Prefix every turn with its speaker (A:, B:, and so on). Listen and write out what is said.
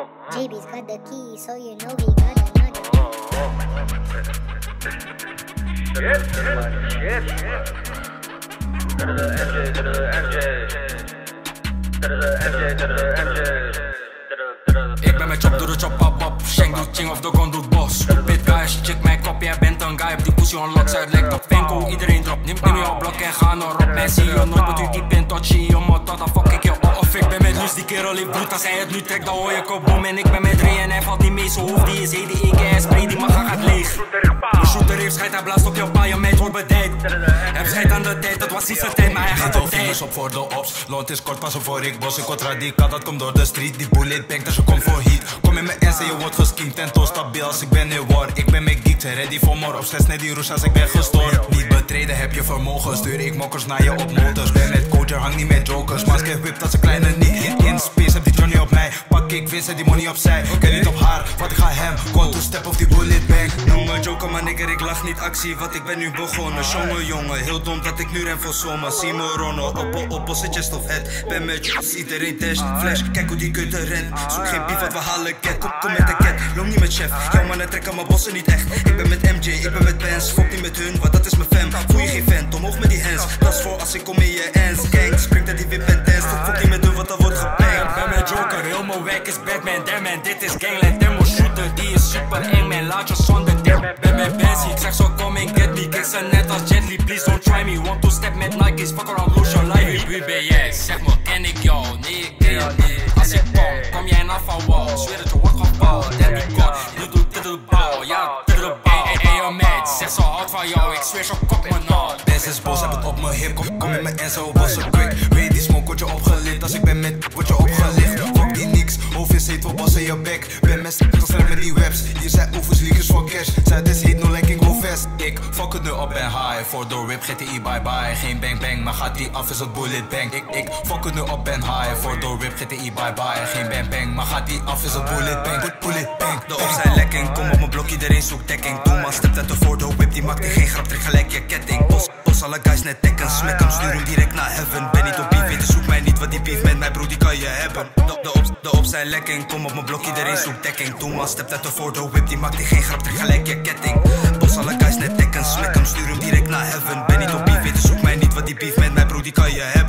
A: JB's got the key, so you know he got another.
B: Shit, shit, shit. To the MJ, to the MJ. To the MJ, to the MJ.
C: Ik ben met chop door de chop pop pop Shank doet ching of de gun doet bos Bit guys, check mijn kop, jij bent een guy Op die pussy on lock, zij lekt op Venko Iedereen drop, neem, neem op blok en ga naar op zie je nooit, want u diep in tot je mot Tot dan fuck ik ik die kerel heeft bloed Als hij het nu trekt, dan hoor je kop boom En ik ben met Ray en hij valt niet mee Zo hoofd, die is he, die EKS spray, die mag gaat leeg. Mijn shooter heeft schijt, hij blaast op je pa, je meid wordt bedijkt Aan de tijd, het was niet zijn tijd, maar hij gaat op tijd
D: op voor de ops. Loont is kort, pas op voor ik bos. Ik word radicaal, dat komt door de street. Die bullet bank, dus je komt voor heat. Kom in mijn ens en je wordt geskiemd. En to stabiel als ik ben in war. Ik ben met geeked, ready voor more. Op zes net die roes als ik ben gestoord. Niet betreden, heb je vermogen. Stuur ik mokkers naar je op motors. Ben met coacher, hang niet met jokers. Masker whip, dat is een kleine niet. In, in space, heb die Johnny op mij. Ik winst, die money opzij. Ken niet op haar, wat ik ga hem. To step of die bullet.
C: Noem me joker, maar nigger, ik lach niet actie, want ik ben nu begonnen. Jongen, jongen, heel dom dat ik nu ren voor sommen. Zie me ronnen, op, op, als chest of het. Ben met je, iedereen test. Flash, kijk hoe die kutte rent. Zoek geen beef, want we halen cat. Kom, kom met de cat, loop niet met chef. Jouw mannen trekken mijn bossen niet echt. Ik ben met MJ, ik ben met Benz. Fok niet met hun, werk is Batman. Damn man, dit is gangland. Demo shooter, die is super eng man. Laat je zonder dip. Ben met Benz, ik zeg zo kom en get me. Kijk ze net als Jet Li, please don't try me. Want to step met Nike's, fuck around, lose your life. Wie ben jij? Zeg me, ken ik jou? Nee, ik ken jou niet. Als ik kom, kom jij naar van wall. Zweer dat je wordt gebouwd. Die god, je doet dit bouw. Ja, zo hard van jou. Ik zweer zo kop me.
D: Deze is boos, heb het op mijn hip. Kom, kom in mijn Enzo, was zo quick. Weet die smoke, word je opgelicht. Als ik ben met, word je opgelicht. Fuck die niks, hoofd is heet, we bossen je bek. Ben met sterk met die webs. Hier zijn oevers, leakers voor cash. Zij is heet, no lenking, go fast. Ik fuck het nu op en high. Voor door whip, GTI, bye bye. Geen bang bang, maar gaat die af, is het bullet bang. Ik, ik fuck het nu op en high. Voor door whip, GTI, bye bye. Geen bang bang, maar gaat die af, is het bullet bang.
C: Die geen grap, trek gelijk je ketting. Bos, alle guys net dekken, smek hem, stuur hem direct naar heaven. Ben niet op beef, weet zoek mij niet, wat die beef met mijn bro, die kan je hebben. De, de, op, de op zijn lekking, kom op mijn blok, iedereen zoekt dekking. Doe maar step uit de voor de whip, die maakt geen grap, trek gelijk je ketting. Bos, alle guys net dekken, smek hem, stuur hem direct naar heaven. Ben niet op beef, weet zoek mij niet, wat die beef met mijn bro, die kan je hebben.